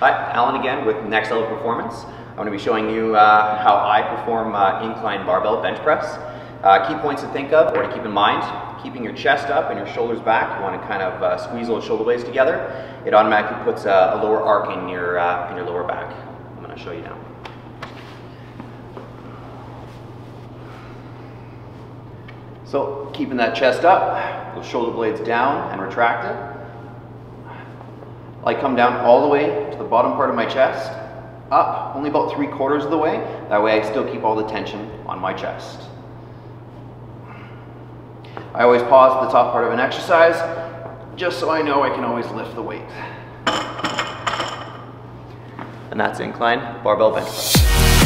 Hi, Alan again with Next Level Performance. I'm going to be showing you uh, how I perform uh, incline barbell bench press. Uh, key points to think of or to keep in mind, keeping your chest up and your shoulders back. You want to kind of uh, squeeze those shoulder blades together. It automatically puts a, a lower arc in your, uh, in your lower back. I'm going to show you now. So keeping that chest up, those shoulder blades down and retracted. I come down all the way to the bottom part of my chest, up only about three quarters of the way. That way I still keep all the tension on my chest. I always pause at the top part of an exercise, just so I know I can always lift the weight. And that's incline barbell bench press.